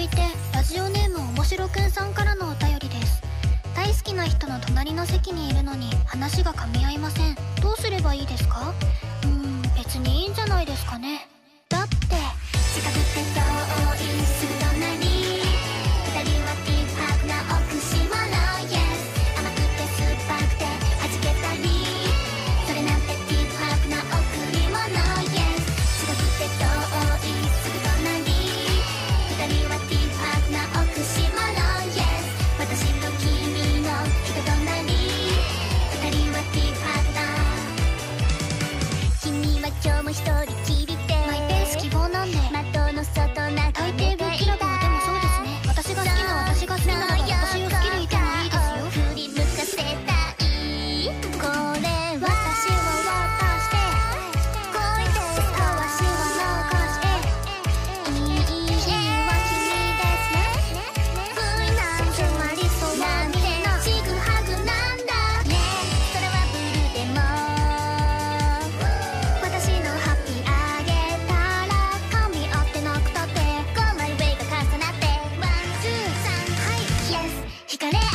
いてラジオネームおもしろくんさんからのお便りです。大好きな人の隣の席にいるのに話が噛み合いません。どうすればいいですか？うーん別にいいんじゃないですかね。だって近くても一人きり惹かれ